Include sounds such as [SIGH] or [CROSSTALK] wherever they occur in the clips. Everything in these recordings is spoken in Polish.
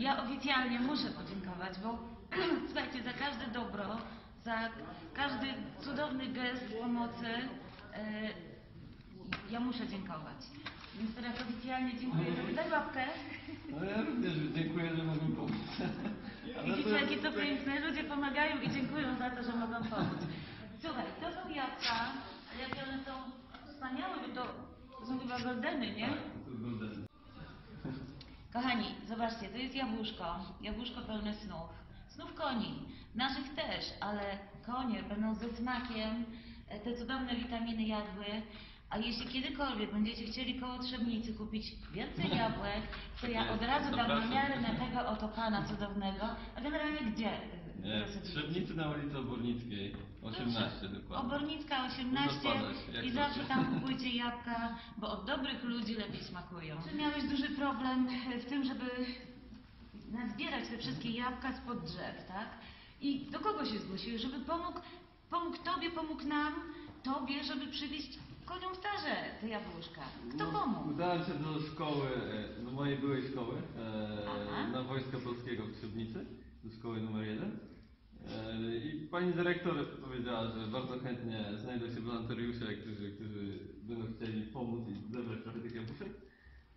Ja oficjalnie muszę podziękować, bo [CLEARS THROAT] słuchajcie, za każde dobro, za każdy cudowny gest pomocy e, ja muszę dziękować. Więc teraz oficjalnie dziękuję. Daj łapkę. No ja również dziękuję, że mogłem pomóc. [LAUGHS] Widzicie, jakie to piękne. Ludzie pomagają i dziękują za to, że mogą pomóc. Słuchaj, to są jabłka, jakie one są wspaniałe, bo to są chyba goldeny, nie? Tak, Kochani, zobaczcie, to jest jabłuszko. Jabłuszko pełne snów. Snów koni. Naszych też, ale konie będą ze smakiem e, te cudowne witaminy jadły. A jeśli kiedykolwiek będziecie chcieli koło Trzebnicy kupić więcej [LAUGHS] jabłek, to ja od razu dam namiary na tego oto pana cudownego. A generalnie gdzie? E, Nie, proszę w Trzebnicy na ulicy Obornickiej, 18 dokładnie. Obornicka 18 Zapadać, jak i to zawsze się- tam kupujcie jabłka, bo od dobrych ludzi lepiej smakują. Czy miałeś duży problem w tym, żeby nazbierać te wszystkie jabłka spod drzew, tak? I do kogo się zgłosiłeś, żeby pomógł, pomógł Tobie, pomógł nam, Tobie, żeby przywieźć koniom starze te jabłuszka? Kto No, pomógł? Udałem się do szkoły, e, do mojej byłej szkoły, e, Aha. na Wojska Polskiego w Trzebnicy, do szkoły numer jeden. E, I pani dyrektor powiedziała, że bardzo chętnie znajdą się wolontariusze, którzy, którzy będą chcieli pomóc i zebrać trochę tych jabłuszek.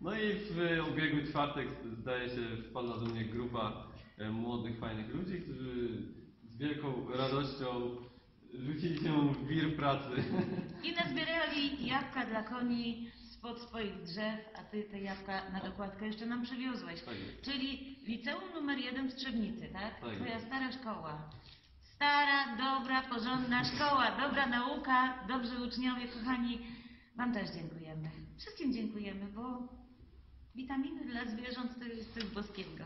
No i w ubiegły czwartek, zdaje się, wpadła do mnie grupa e, młodych, fajnych ludzi, którzy z wielką radością rzucili się w wir pracy. I nazbierali jabłka dla koni spod swoich drzew, a Ty te jabłka na dokładkę jeszcze nam przywiozłeś. Tak. Czyli liceum numer jeden w Trzebnicy, tak? Tak Twoja jest. stara szkoła. Stara, dobra, porządna szkoła, dobra nauka, dobrzy uczniowie, kochani. Wam też dziękujemy. Wszystkim dziękujemy, bo witaminy dla zwierząt to jest coś boskiego.